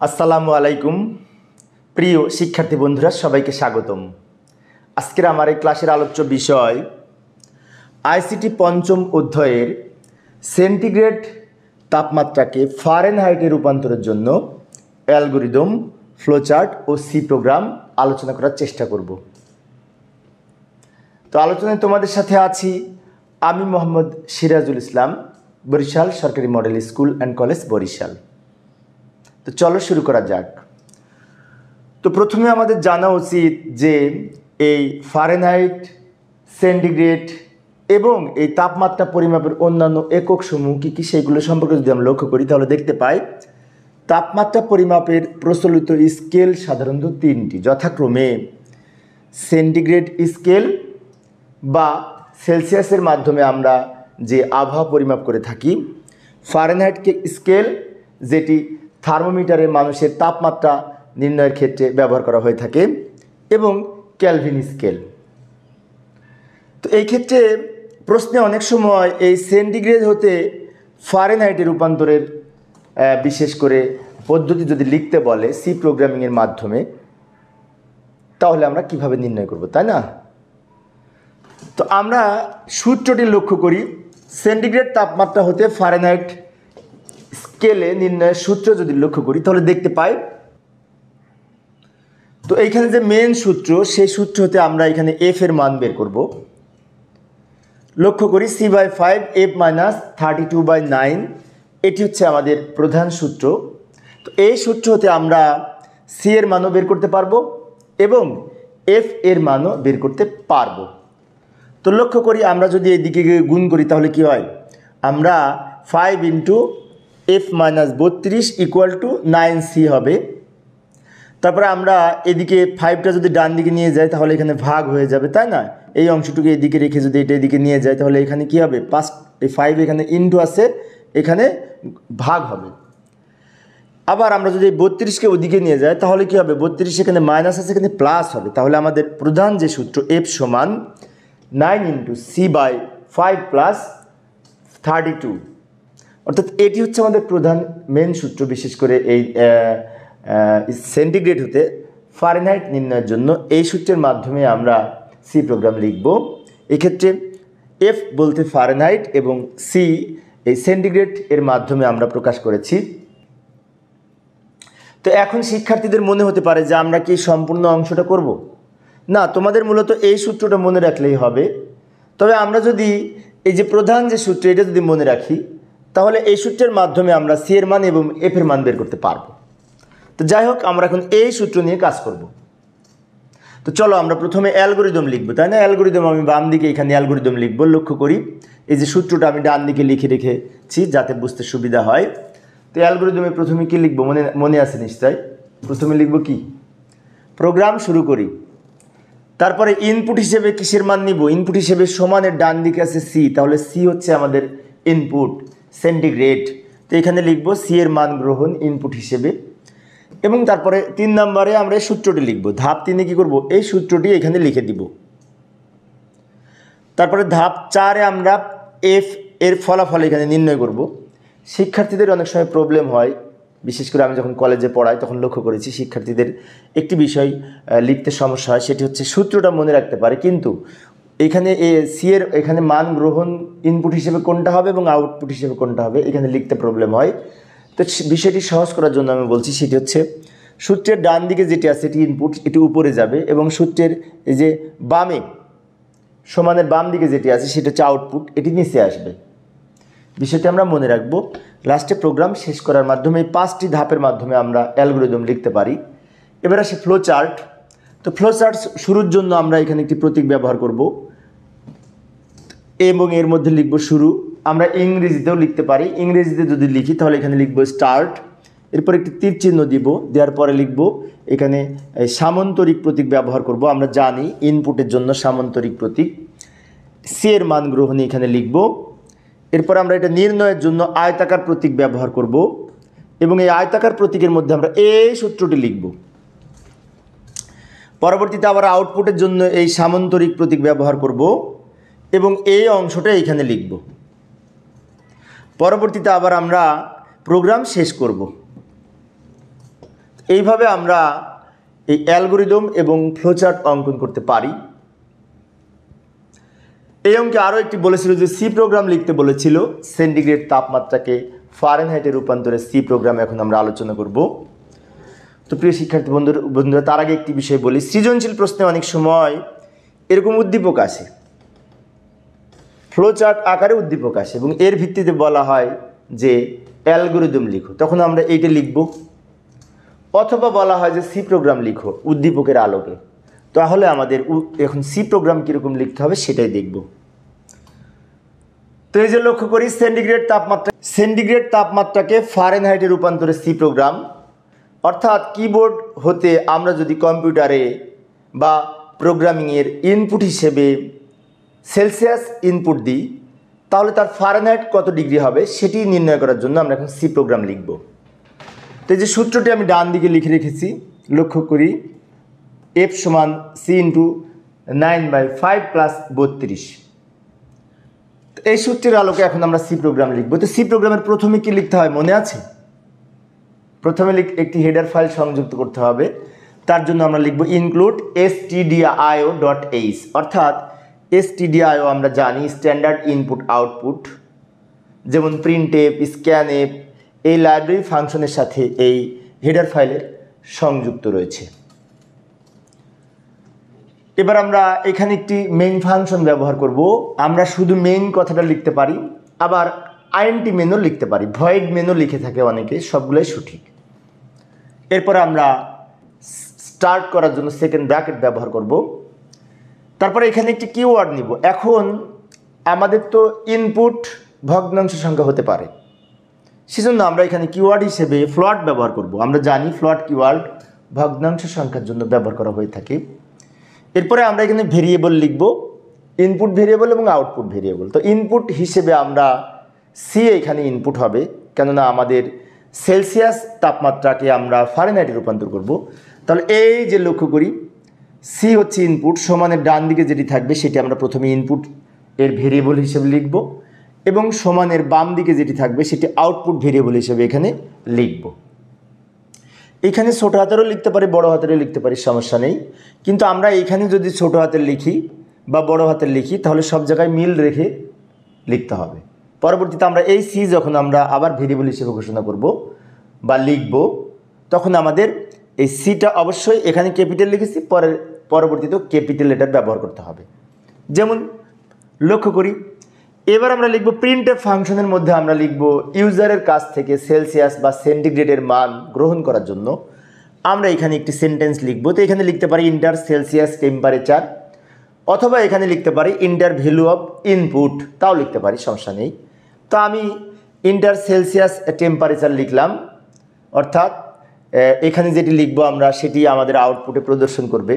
আসসালামু আলাইকুম। প্রিয় শিক্ষার্থী বন্ধুরা, সবাইকে স্বাগতম। আজকের আমার এই ক্লাসের আলোচ্য বিষয়, আইসিটি পঞ্চম অধ্যায়ের সেন্টিগ্রেড তাপমাত্রাকে ফারেন ফারেনহাইটে রূপান্তরের জন্য অ্যালগোরিদম, ফ্লোচার্ট ও সি প্রোগ্রাম আলোচনা করার চেষ্টা করব। তো আলোচনায় তোমাদের সাথে আছি আমি মোহাম্মদ সিরাজুল ইসলাম, বরিশাল সরকারি model school and college Barishal. তো চলো শুরু করা যাক। তো প্রথমে আমাদের জানা উচিত যে এই ফারেনহাইট সেন্টিগ্রেড এবং এই তাপমাত্রা পরিমাপের অন্যান্য একক সমূহ কী কী সেগুলো সম্পর্কে যদি আমরা লক্ষ্য করি তাহলে দেখতে পাই, তাপমাত্রা পরিমাপের প্রচলিত স্কেল সাধারণত তিনটি, যথাক্রমে সেন্টিগ্রেড স্কেল বা সেলসিয়াসের মাধ্যমে আমরা যে আবহাওয়া পরিমাপ করে থাকি ফারেনহাইটকে স্কেল, যেটি থার্মোমিটারে মানুষের তাপমাত্রা নির্ণয়ের ক্ষেত্রে ব্যবহার করা হয়ে থাকে এবং ক্যালভিন স্কেল তো এই ক্ষেত্রে প্রশ্নে অনেক সময় এই সেন্টিগ্রেড হতে ফারেনহাইটে রূপান্তরের বিশেষ করে পদ্ধতি যদি লিখতে বলে সি প্রোগ্রামিংয়ের মাধ্যমে, তাহলে আমরা কীভাবে নির্ণয় করব, তাই না? তো আমরা সূত্রটি লক্ষ্য করি, সেন্টিগ্রেড তাপমাত্রা হতে ফারেনহাইট স্কেলে নির্ণয়ের সূত্র যদি লক্ষ্য করি, তাহলে দেখতে পাই, তো এইখানে যে মেন সূত্র, সেই সূত্র হতে আমরা এখানে এফ এর মান বের করব। লক্ষ্য করি C by five F minus thirty two by nine এটি হচ্ছে আমাদের প্রধান সূত্র। তো এই সূত্র হতে আমরা সি এর মানও বের করতে পারব এবং এফ এর মানও বের করতে পারব। তো লক্ষ্য করি, আমরা যদি এদিকে গুণ করি, তাহলে কি হয়? আমরা ফাইভ ইন্টু এফ মাইনাস বত্রিশ ইকুয়াল টু নাইন সি হবে। তারপরে আমরা এদিকে ফাইভটা যদি ডান দিকে নিয়ে যাই, তাহলে এখানে ভাগ হয়ে যাবে, তাই না? এই অংশটুকু এদিকে রেখে যদি এটা এদিকে নিয়ে যায় তাহলে এখানে কি হবে? পাঁচ ফাইভ এখানে ইন্টু আছে, এখানে ভাগ হবে। আবার আমরা যদি বত্রিশকে ওদিকে নিয়ে যাই, তাহলে কি হবে? বত্রিশ এখানে মাইনাস আছে, এখানে প্লাস হবে। তাহলে আমাদের প্রধান যে সূত্র এফ সমান nine into C by five plus thirty two অর্থাৎ এটি হচ্ছে আমাদের প্রধান মেন সূত্র, বিশেষ করে এই সেন্টিগ্রেড হতে ফারেনহাইট নির্ণয়ের জন্য। এই সূত্রের মাধ্যমে আমরা সি প্রোগ্রাম লিখব। এক্ষেত্রে এফ বলতে ফারেনহাইট এবং সি এই সেন্টিগ্রেড এর মাধ্যমে আমরা প্রকাশ করেছি। তো এখন শিক্ষার্থীদের মনে হতে পারে যে আমরা কি সম্পূর্ণ অংশটা করব? না, তোমাদের মূলত এই সূত্রটা মনে রাখলেই হবে। তবে আমরা যদি এই যে প্রধান যে সূত্র, এটা যদি মনে রাখি তাহলে এই সূত্রের মাধ্যমে আমরা সি এর মান এবং এফ এর মান বের করতে পারব। তো যাই হোক, আমরা এখন এই সূত্র নিয়ে কাজ করব। তো চলো আমরা প্রথমে অ্যালগোরিদম লিখব, তাই না? অ্যালগোরিদম আমি বাম দিকে এখানে অ্যালগোরিদম লিখব, লক্ষ্য করি। এই যে সূত্রটা আমি ডান দিকে লিখে রেখেছি যাতে বুঝতে সুবিধা হয়। তো অ্যালগোরিদমে প্রথমে কি লিখব? মনে মনে আছে নিশ্চয়? প্রথমে লিখব কি? প্রোগ্রাম শুরু করি। তারপরে ইনপুট হিসেবে কিসের মান নিব? ইনপুট হিসেবে সমানের ডান দিকে আছে সি তাহলে সি হচ্ছে আমাদের ইনপুট। সেন্টিগ্রেড। তো এখানে লিখব সি এর মান গ্রহণ ইনপুট হিসেবে। এবং তারপরে তিন নম্বরে আমরা এই সূত্রটি লিখব। ধাপ তিনে কি করব? এই সূত্রটি এখানে লিখে দিব। তারপরে ধাপ চারে আমরা এফ এর ফলাফল এখানে নির্ণয় করব। শিক্ষার্থীদের অনেক সময় প্রবলেম হয়। বিশেষ করে আমি যখন কলেজে পড়াই, তখন লক্ষ্য করেছি শিক্ষার্থীদের একটি বিষয় লিখতে সমস্যা হয়, সেটি হচ্ছে সূত্রটা মনে রাখতে পারে। কিন্তু এখানে এ সি এর এখানে মান গ্রহণ ইনপুট হিসেবে কোনটা হবে এবং আউটপুট হিসেবে কোনটা হবে, এখানে লিখতে প্রবলেম হয়। তো বিষয়টি সহজ করার জন্য আমি বলছি সেটি হচ্ছে, সূত্রের ডান দিকে যেটি আছে এটি ইনপুট এটি উপরে যাবে এবং সূত্রের এই যে বামে, সমানের বাম দিকে যেটি আছে সেটা হচ্ছে আউটপুট এটি নিচে আসবে। বিষয়টি আমরা মনে রাখব লাস্টে প্রোগ্রাম শেষ করার মাধ্যমে এই পাঁচটি ধাপের মাধ্যমে আমরা অ্যালগোরিদম লিখতে পারি। এবার আসে ফ্লো চার্ট তো ফ্লো চার্ট শুরুর জন্য আমরা এখানে একটি প্রতীক ব্যবহার করব। এবং এর মধ্যে লিখব শুরু। আমরা ইংরেজিতেও লিখতে পারি। ইংরেজিতে যদি লিখি, তাহলে এখানে লিখব স্টার্ট এরপর একটি তীর চিহ্ন দিব, দেওয়ার পরে লিখব এখানে সামন্তরিক প্রতীক ব্যবহার করব। আমরা জানি ইনপুটের জন্য সামন্তরিক প্রতীক। সি এর মান গ্রহণে এখানে লিখব। এরপর আমরা এটা নির্ণয়ের জন্য আয়তাকার প্রতীক ব্যবহার করব। এবং এই আয়তাকার প্রতীকের মধ্যে আমরা এই সূত্রটি লিখব। পরবর্তীতে আবার আউটপুটের জন্য এই সামন্তরিক প্রতীক ব্যবহার করব। এবং এই অংশটা এখানে লিখব। পরবর্তীতে আবার আমরা প্রোগ্রাম শেষ করব। এইভাবে আমরা এই অ্যালগোরিদম এবং ফ্লোচার্ট অঙ্কন করতে পারি। এই অঙ্কে আরও একটি বলেছিল যে সি প্রোগ্রাম লিখতে বলেছিল, সেন্টিগ্রেড তাপমাত্রাকে ফারেনহাইটে রূপান্তরে সি প্রোগ্রাম এখন আমরা আলোচনা করব। তো প্রিয় শিক্ষার্থী বন্ধুর, বন্ধুরা, তার আগে একটি বিষয় বলি। সৃজনশীল প্রশ্নে অনেক সময় এরকম উদ্দীপক আসে। ফ্লোচার্ট আকারে উদ্দীপক আসে এবং এর ভিত্তিতে বলা হয় যে অ্যালগোরিদম লিখো। তখন আমরা এইটা লিখব। অথবা বলা হয় যে সি প্রোগ্রাম লিখো উদ্দীপকের আলোকে। তাহলে আমাদের এখন সি প্রোগ্রাম কীরকম লিখতে হবে সেটাই দেখব। তো এই যে লক্ষ্য করি, সেন্টিগ্রেড তাপমাত্রা সেন্টিগ্রেড তাপমাত্রাকে ফারেনহাইটে রূপান্তরে সি প্রোগ্রাম। অর্থাৎ কিবোর্ড হতে আমরা যদি কম্পিউটারে বা প্রোগ্রামিংয়ের ইনপুট হিসেবে সেলসিয়াস ইনপুট দিই, তাহলে তার ফারেনহাইট কত ডিগ্রি হবে সেটি নির্ণয় করার জন্য আমরা এখন সি প্রোগ্রাম লিখব। তো যে সূত্রটি আমি ডান দিকে লিখে রেখেছি, লক্ষ্য করি, এফ সমান C into nine by five plus বত্রিশ। এই সূত্রের আলোকে এখন আমরা সি প্রোগ্রাম লিখব। তো সি প্রোগ্রামের প্রথমে কি লিখতে হয় মনে আছে? প্রথমে একটি হেডার ফাইল সংযুক্ত করতে হবে। তার জন্য আমরা লিখব include S TDIO dot H অর্থাৎ এস টিডিআইও আমরা জানি স্ট্যান্ডার্ড ইনপুট আউটপুট যেমন প্রিন্ট এপ এই লাইব্রেরি ফাংশনের সাথে এই হেডার ফাইলের সংযুক্ত রয়েছে। এবার আমরা এখানে একটি মেইন ফাংশন ব্যবহার করব। আমরা শুধু মেইন কথাটা লিখতে পারি, আবার আইএনটি মেনও লিখতে পারি। ভয়েড মেনও লিখে থাকে অনেকে, সবগুলোই সঠিক। এরপর আমরা স্টার্ট করার জন্য সেকেন্ড ব্র্যাকেট ব্যবহার করব। তারপরে এখানে একটি কিওয়ার্ড নিব। এখন আমাদের তো ইনপুট ভগ্নাংশ সংখ্যা হতে পারে। সেজন্য আমরা এখানে কিওয়ার্ড হিসেবে ফ্লট ব্যবহার করব। আমরা জানি ফ্লট কিওয়ার্ড ভগ্নাংশ সংখ্যার জন্য ব্যবহার করা হয়ে থাকে। এরপরে আমরা এখানে ভেরিয়েবল লিখব ইনপুট ভেরিয়েবল এবং আউটপুট ভেরিয়েবল তো ইনপুট হিসেবে আমরা সি এখানে ইনপুট হবে, কেননা আমাদের সেলসিয়াস তাপমাত্রাকে আমরা ফারেনহাইটে রূপান্তর করব। তাহলে এই যে লক্ষ্য করি সি হচ্ছে ইনপুট সমানের ডান দিকে যেটি থাকবে সেটি আমরা প্রথমে ইনপুট এর ভেরিয়েবল হিসেবে লিখব এবং সমানের বাম দিকে যেটি থাকবে সেটি আউটপুট ভেরিয়েবল হিসেবে এখানে লিখব। এখানে ছোটো হাতেরও লিখতে পারি, বড় হাতেরও লিখতে পারি, সমস্যা নেই। কিন্তু আমরা এখানে যদি ছোট হাতের লিখি বা বড় হাতের লিখি, তাহলে সব জায়গায় মিল রেখে লিখতে হবে। পরবর্তীতে আমরা এই সি যখন আমরা আবার ভেরিয়েবল হিসেবে ঘোষণা করব বা লিখব, তখন আমাদের এই সিটা অবশ্যই এখানে ক্যাপিটাল লিখেছি পরে পরবর্তীতেও ক্যাপিটাল লেটার ব্যবহার করতে হবে। যেমন, লক্ষ্য করি, এবার আমরা লিখব প্রিন্টের ফাংশনের মধ্যে আমরা লিখব ইউজারের কাছ থেকে সেলসিয়াস বা সেন্টিগ্রেডের মান গ্রহণ করার জন্য। আমরা এখানে একটি সেন্টেন্স লিখব, তো এখানে লিখতে পারি ইন্টার সেলসিয়াস টেম্পারেচার অথবা এখানে লিখতে পারি ইন্টার ভ্যালু অফ ইনপুট তাও লিখতে পারি, সমস্যা নেই। তো আমি ইন্টার সেলসিয়াস টেম্পারেচার লিখলাম, অর্থাৎ এখানে যেটি লিখব আমরা সেটি আমাদের আউটপুটে প্রদর্শন করবে।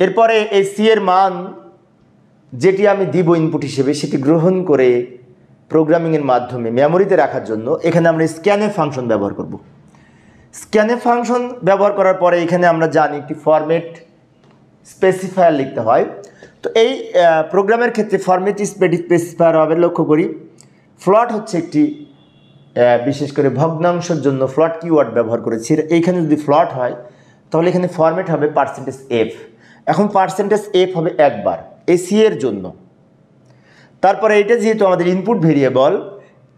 এরপরে এই সি এর মান যেটি আমি দিব ইনপুট হিসেবে, সেটি গ্রহণ করে প্রোগ্রামিংয়ের মাধ্যমে মেমোরিতে রাখার জন্য এখানে আমরা স্ক্যানে ফাংশন ব্যবহার করব। স্ক্যানে ফাংশন ব্যবহার করার পরে এখানে আমরা জানি একটি ফরম্যাট স্পেসিফায়ার লিখতে হয়। তো এই প্রোগ্রামের ক্ষেত্রে ফরম্যাট স্পেসিফায়ার হবে, লক্ষ্য করি। ফ্লট হচ্ছে একটি বিশেষ করে ভগ্নাংশের জন্য ফ্লট কিওয়ার্ড ব্যবহার করেছি। এইখানে যদি ফ্লট হয়, তাহলে এখানে ফরম্যাট হবে পার্সেন্টেজ এফ এখন পার্সেন্টেজ এফ হবে একবার এসি এর জন্য। তারপরে এটা যেহেতু আমাদের ইনপুট ভেরিয়েবল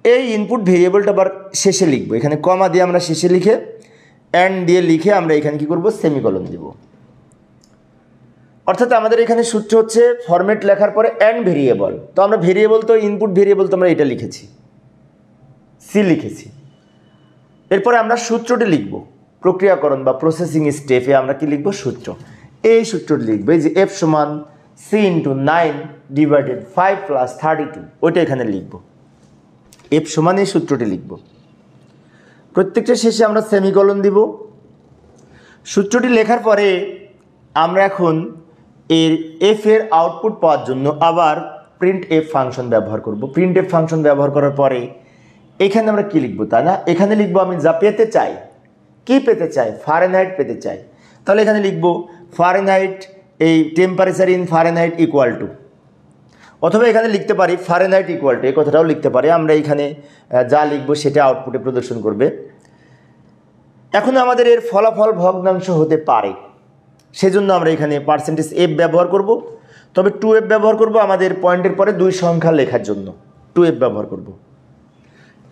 এই ইনপুট ভেরিয়েবলটা আবার শেষে লিখব। এখানে কমা দিয়ে আমরা শেষে লিখে অ্যান্ড দিয়ে লিখে আমরা এখানে কি করব? সেমিকলন দিব। অর্থাৎ আমাদের এখানে সূত্র হচ্ছে ফরম্যাট লেখার পরে অ্যান্ড ভেরিয়েবল তো আমরা ভেরিয়েবল তো ইনপুট ভেরিয়েবল তো আমরা এটা লিখেছি। সি লিখেছি। এরপরে আমরা সূত্রটি লিখব। প্রক্রিয়াকরণ বা প্রসেসিং স্টেপে আমরা কি লিখব? সূত্র। এই সূত্রটি লিখবে যে এফ সমান C into nine divided five plus thirty two ওইটা এখানে লিখব। এফ সমান এই সূত্রটি লিখব। প্রত্যেকটা শেষে আমরা সেমিকলন দিব। সূত্রটি লেখার পরে আমরা এখন এর এফ এর আউটপুট পাওয়ার জন্য আবার প্রিন্ট এফ ফাংশন ব্যবহার করব। প্রিন্ট এফ ফাংশন ব্যবহার করার পরে এখানে আমরা কি লিখব, তাই না? এখানে লিখব আমি যা পেতে চাই, কি পেতে চাই? ফারেনহাইট পেতে চাই। তাহলে এখানে লিখব ফারেনহাইট এই temperature in Fahrenheit equal to অথবা এখানে লিখতে পারি ফারেনহাইট ইকুয়াল টু এই কথাটাও লিখতে পারি। আমরা এখানে যা লিখব সেটা আউটপুটে প্রদর্শন করবে। এখন আমাদের এর ফলাফল ভগ্নাংশ হতে পারে। সেজন্য আমরা এখানে পার্সেন্টেজ এফ ব্যবহার করব। তবে টু এফ ব্যবহার করব আমাদের পয়েন্টের পরে দুই সংখ্যা লেখার জন্য। টু এফ ব্যবহার করব।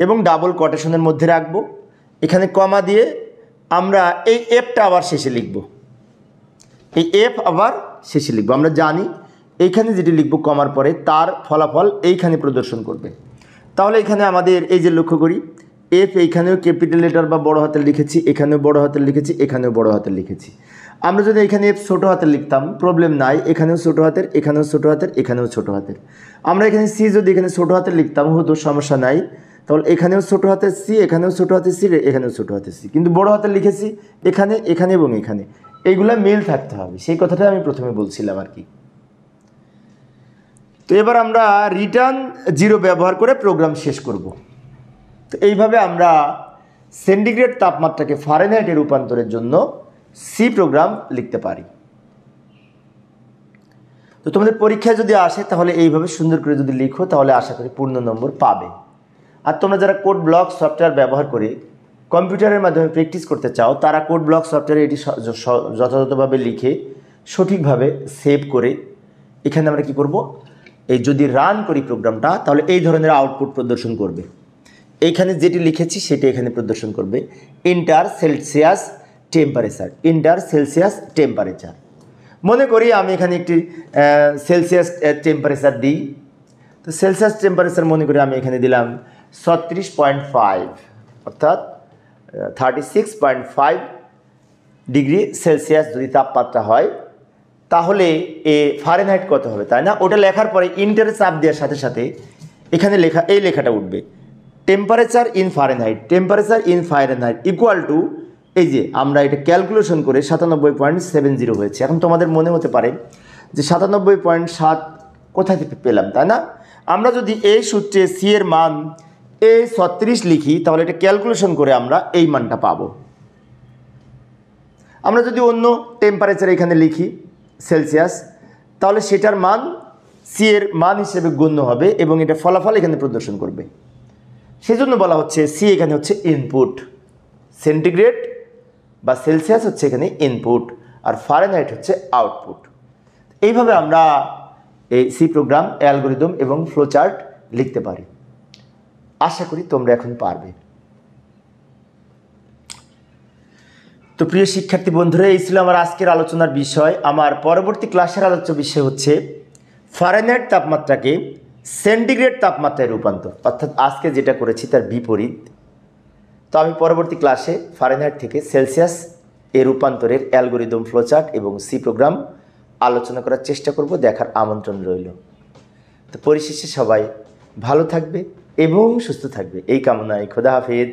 এবং ডাবল কোটেশনের মধ্যে রাখব। এখানে কমা দিয়ে আমরা এই এফটা আবার শেষে লিখব। এই এফ আবার শেষে লিখব। আমরা জানি এইখানে যেটি লিখব কমার পরে তার ফলাফল এইখানে প্রদর্শন করবে। তাহলে এখানে আমাদের এই যে লক্ষ্য করি এফ এইখানেও ক্যাপিটাল লেটার বা বড় হাতের লিখেছি, এখানেও বড় হাতের লিখেছি, এখানেও বড় হাতের লিখেছি। আমরা যদি এখানে এফ ছোটো হাতের লিখতাম প্রবলেম নাই, এখানেও ছোটো হাতের, এখানেও ছোটো হাতের, এখানেও ছোটো হাতের। আমরা এখানে সি যদি এখানে ছোটো হাতের লিখতাম হতো সমস্যা নাই। তাহলে এখানেও ছোটো হাতের সি এখানেও ছোটো হাতের সি এখানেও ছোটো হাতের সি কিন্তু বড় হাতের লিখেছি এখানে এখানে এবং এখানে। এইগুলা মিল থাকতে হবে। সেই কথাটা আমি প্রথমে বলছিলাম আর কি। তো এবার আমরা রিটার্ন জিরো ব্যবহার করে প্রোগ্রাম শেষ করব। তো এইভাবে আমরা সেন্টিগ্রেড তাপমাত্রাকে ফারেনহাইটে রূপান্তরের জন্য সি প্রোগ্রাম লিখতে পারি। তো তোমাদের পরীক্ষায় যদি আসে, তাহলে এইভাবে সুন্দর করে যদি লিখো, তাহলে আশা করি পূর্ণ নম্বর পাবে। আর তোমরা যারা কোড ব্লক সফটওয়্যার ব্যবহার করে কম্পিউটারের মাধ্যমে প্র্যাকটিস করতে চাও, তারা কোড ব্লক সফটওয়্যারে এটি যথাযথভাবে লিখে, সঠিকভাবে সেভ করে, এখানে আমরা কি করব? এই যদি রান করি প্রোগ্রামটা, তাহলে এই ধরনের আউটপুট প্রদর্শন করবে। এইখানে যেটি লিখেছি, সেটি এখানে প্রদর্শন করবে। Enter Celsius temperature enter Celsius temperature মনে করি আমি এখানে একটি সেলসিয়াস টেম্পারেচার দিই। তো সেলসিয়াস টেম্পারেচার মনে করি আমি এখানে দিলাম ছত্রিশ পয়েন্ট ফাইভ, অর্থাৎ thirty six point five degree Celsius যদি তাপমাত্রা হয়, তাহলে এ ফারেনহাইট কত হবে, তাই না? ওটা লেখার পরে ইন্টারে চাপ দেওয়ার সাথে সাথে এখানে লেখা, এই লেখাটা উঠবে। Temperature in Fahrenheit temperature in Fahrenheit equal to এই যে আমরা এটা ক্যালকুলেশন করে সাতানব্বই পয়েন্ট সেভেন জিরো হয়েছে। এখন তোমাদের মনে হতে পারে যে সাতানব্বই পয়েন্ট সাত কোথায় থেকে পেলাম, তাই না? আমরা যদি এই সূত্রে সি এর মান এ ছত্রিশ লিখি, তাহলে এটা ক্যালকুলেশন করে আমরা এই মানটা পাবো। আমরা যদি অন্য টেম্পারেচার এখানে লিখি সেলসিয়াস তাহলে সেটার মান সি এর মান হিসেবে গণ্য হবে এবং এটা ফলাফল এখানে প্রদর্শন করবে। সেজন্য বলা হচ্ছে সি এখানে হচ্ছে ইনপুট সেন্টিগ্রেড বা সেলসিয়াস হচ্ছে এখানে ইনপুট আর ফারেনহাইট হচ্ছে আউটপুট এইভাবে আমরা এই সি প্রোগ্রাম অ্যালগোরিদম এবং ফ্লোচার্ট লিখতে পারি। আশা করি তোমরা এখন পারবে। তো প্রিয় শিক্ষার্থী বন্ধুরা, এই ছিল আমার আজকের আলোচনার বিষয়। আমার পরবর্তী ক্লাসের আলোচ্য বিষয় হচ্ছে ফারেনহাইট তাপমাত্রাকে সেন্টিগ্রেড তাপমাত্রায় রূপান্তর। অর্থাৎ আজকে যেটা করেছি তার বিপরীত। তো আমি পরবর্তী ক্লাসে ফারেনহাইট থেকে সেলসিয়াস এ রূপান্তরের অ্যালগোরিদম, ফ্লোচার্ট এবং সি প্রোগ্রাম আলোচনা করার চেষ্টা করব, দেখার আমন্ত্রণ রইল। তো পরিশেষে সবাই ভালো থাকবে। এবং সুস্থ থাকবে। এই কামনায় খোদা হাফেজ।